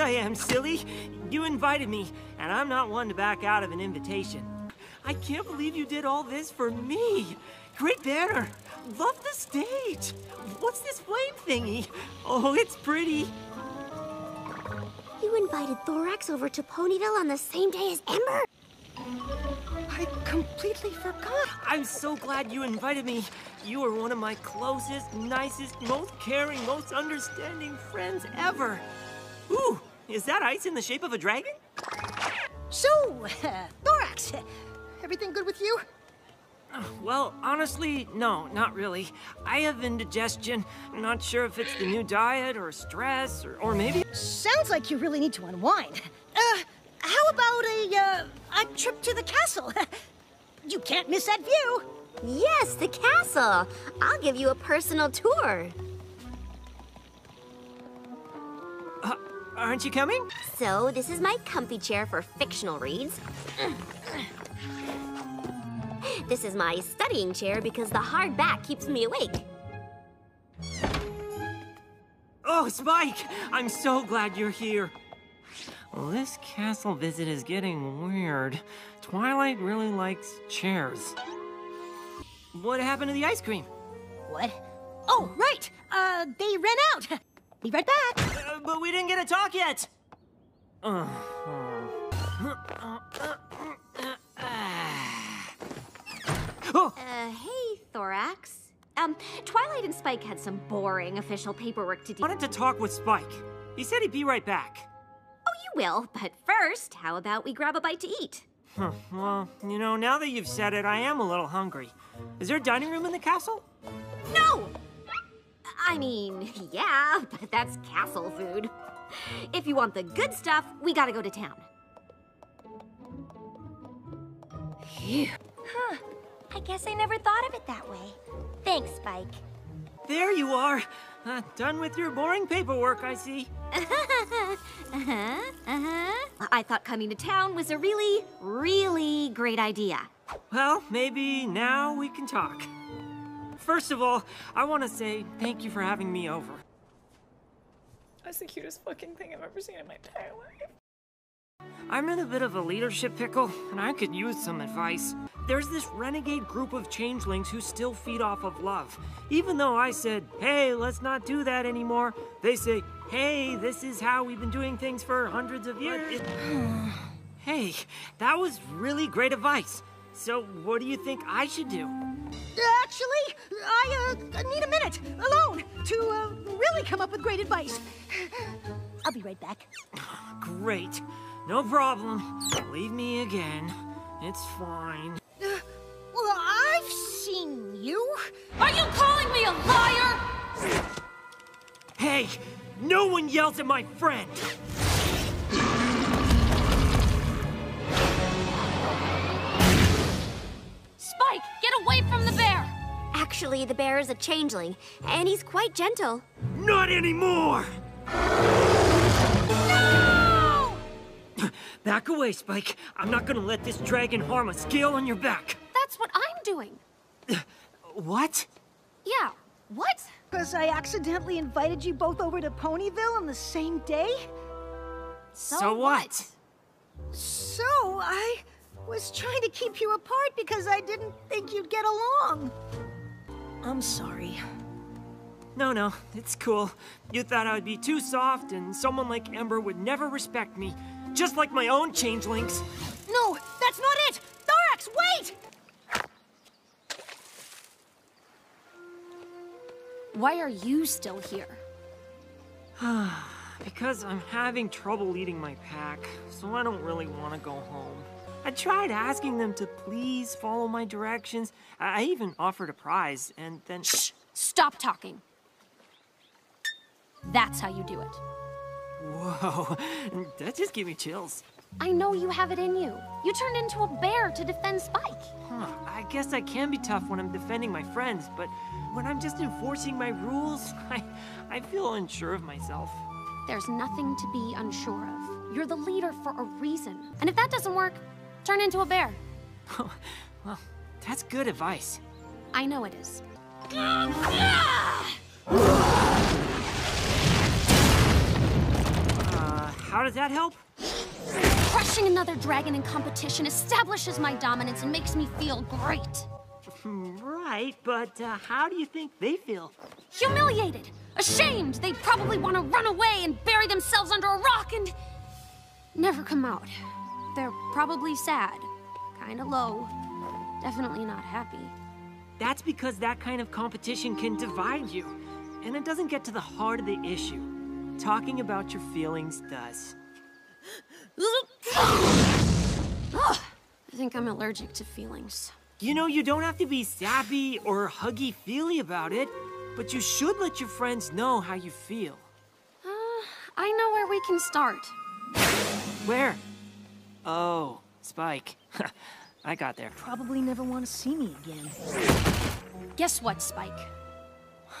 I am, silly. You invited me, and I'm not one to back out of an invitation. I can't believe you did all this for me. Great banner. Love the stage. What's this flame thingy? Oh, it's pretty. You invited Thorax over to Ponyville on the same day as Ember? I completely forgot. I'm so glad you invited me. You are one of my closest, nicest, most caring, most understanding friends ever. Ooh, is that ice in the shape of a dragon? So, Thorax, everything good with you? Well, honestly, no, not really. I have indigestion. I'm not sure if it's the new diet or stress or, or maybe. Sounds like you really need to unwind. Uh, how about a, uh, a trip to the castle? you can't miss that view. Yes, the castle. I'll give you a personal tour. Aren't you coming? So, this is my comfy chair for fictional reads. This is my studying chair because the hard back keeps me awake. Oh, Spike! I'm so glad you're here. Well, this castle visit is getting weird. Twilight really likes chairs. What happened to the ice cream? What? Oh, right. Uh, they ran out. Be right back. But we didn't get to talk yet. Uh, Oh. Uh, hey, Thorax. Um, Twilight and Spike had some boring official paperwork to do. Wanted to talk with Spike. He said he'd be right back. Oh, you will, but first, how about we grab a bite to eat? Huh, well, you know, now that you've said it, I am a little hungry. Is there a dining room in the castle? No! I mean, yeah, but that's castle food. If you want the good stuff, we gotta go to town. Phew. Huh. I guess I never thought of it that way. Thanks, Spike. There you are. Uh, done with your boring paperwork, I see. uh-huh, uh-huh. I thought coming to town was a really, really great idea. Well, maybe now we can talk. First of all, I want to say thank you for having me over. That's the cutest fucking thing I've ever seen in my entire life. I'm in a bit of a leadership pickle, and I could use some advice. There's this renegade group of changelings who still feed off of love. Even though I said, hey, let's not do that anymore, they say, hey, this is how we've been doing things for hundreds of years. hey, that was really great advice. So, what do you think I should do? Actually, I uh, need a minute alone to uh, really come up with great advice. I'll be right back. Great. No problem. Leave me again. It's fine. Uh, well, I've seen you. Are you calling me a liar? Hey, no one yells at my friend. Spike, get away from the bear! Actually, the bear is a changeling, and he's quite gentle. Not anymore! No! Back away, Spike. I'm not gonna let this dragon harm a scale on your back. That's what I'm doing. what? Yeah, what? Because I accidentally invited you both over to Ponyville on the same day? So, so what? So, I was trying to keep you apart because I didn't think you'd get along. I'm sorry. No, no, it's cool. You thought I would be too soft and someone like Ember would never respect me. Just like my own changelings. No, that's not it! Thorax, wait! Why are you still here? because I'm having trouble leading my pack, so I don't really want to go home. I tried asking them to please follow my directions. I even offered a prize, and then... Shh! Stop talking. That's how you do it. Whoa, that just gave me chills. I know you have it in you. You turned into a bear to defend Spike. Huh, I guess I can be tough when I'm defending my friends, but when I'm just enforcing my rules, I, I feel unsure of myself. There's nothing to be unsure of. You're the leader for a reason. And if that doesn't work, turn into a bear. well, that's good advice. I know it is. Uh, how does that help? Crushing another dragon in competition establishes my dominance and makes me feel great. Right, but uh, how do you think they feel? Humiliated, ashamed. They'd probably want to run away and bury themselves under a rock and never come out. They're probably sad, kind of low, definitely not happy. That's because that kind of competition can divide you, and it doesn't get to the heart of the issue. Talking about your feelings does. I think I'm allergic to feelings. You know, you don't have to be sappy or huggy-feely about it, but you should let your friends know how you feel. Uh, I know where we can start. Where? Oh, Spike. I got there. Probably never want to see me again. Guess what, Spike?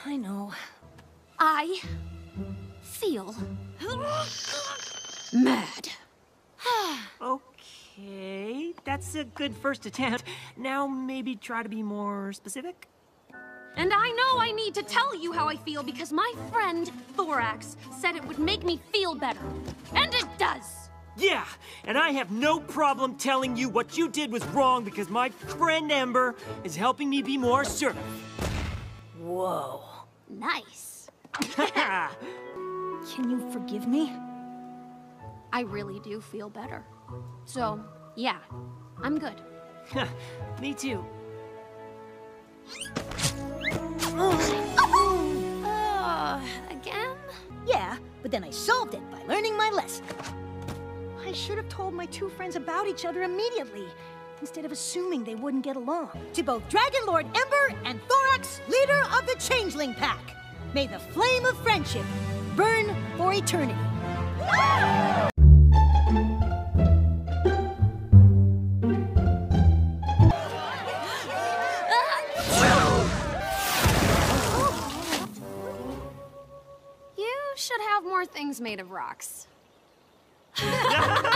I know. I feel mad. Okay, that's a good first attempt. Now maybe try to be more specific? And I know I need to tell you how I feel because my friend Thorax said it would make me feel better. And it does. Yeah, and I have no problem telling you what you did was wrong because my friend Ember is helping me be more assertive. Whoa. Nice. Can you forgive me? I really do feel better. So, yeah, I'm good. me too. Uh, again? Yeah, but then I solved it by learning my lesson. I should have told my two friends about each other immediately, instead of assuming they wouldn't get along. To both Dragon Lord Ember and Thorax, leader of the Changeling Pack, may the flame of friendship burn for eternity. You should have more things made of rocks. Yeah.